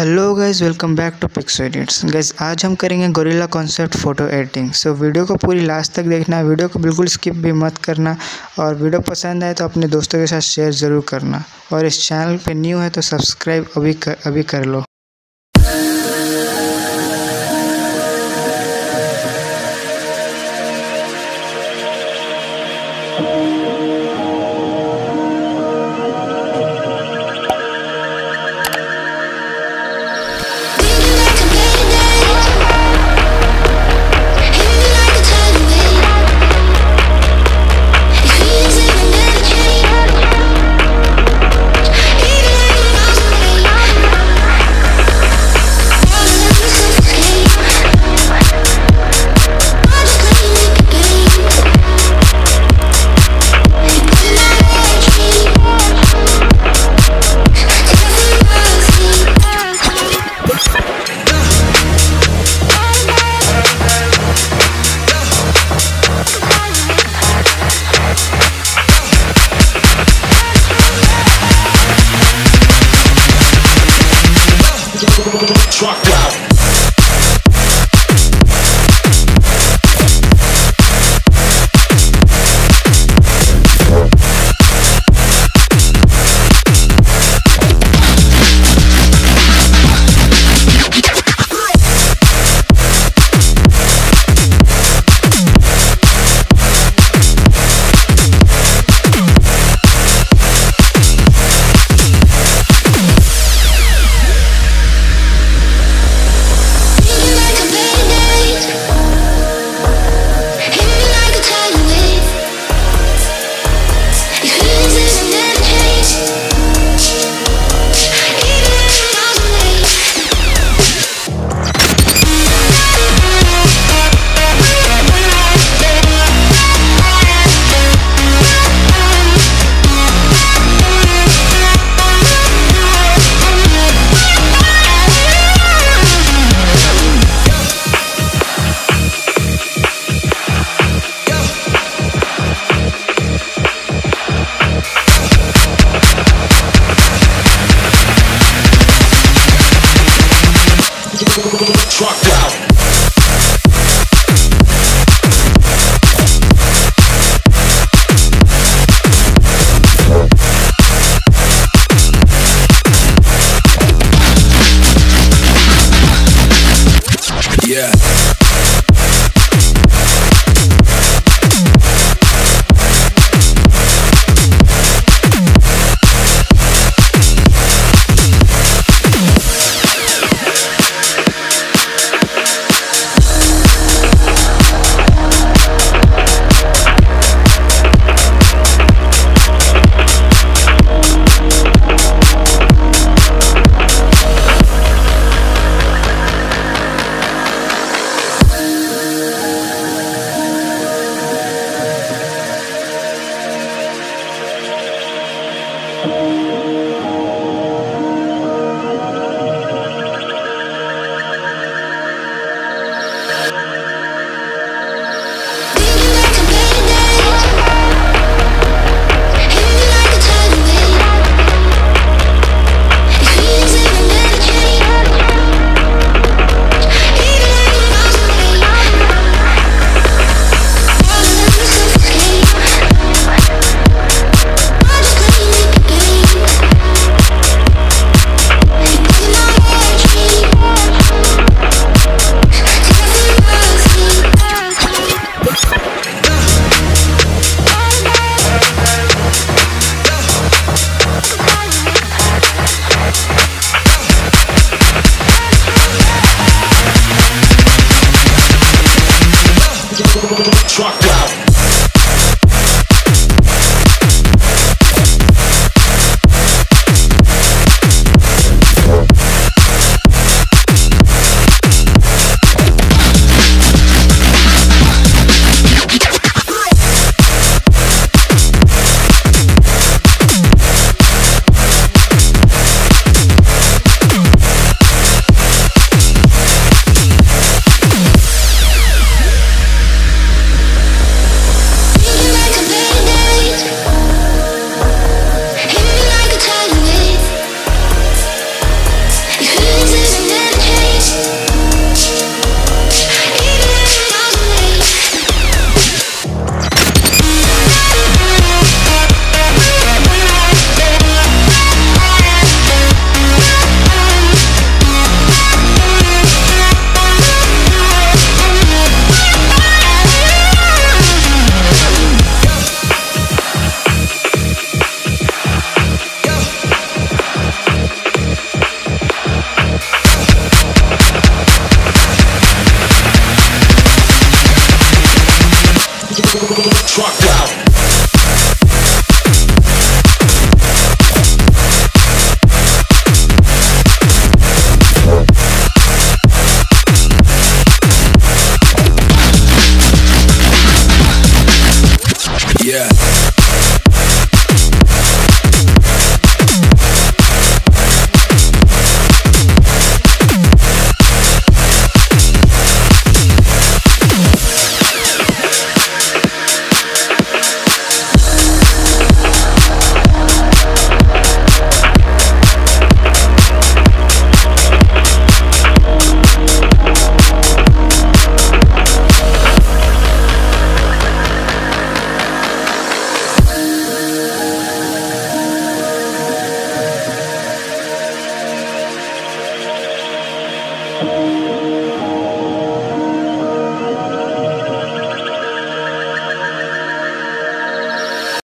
Hello guys welcome back to Pixo Edits guys आज हम करेंगे gorilla concept photo editing so video को पूरी लास्ट तक देखना वीडियो को बिल्कुल स्किप भी मत करना और वीडियो पसंद आए तो अपने दोस्तों के साथ शेयर ज़रूर करना। और इस चैनल पे न्यू है तो सब्सक्राइब अभी कर, अभी कर लो। Truck truck. Truck route. Truck out.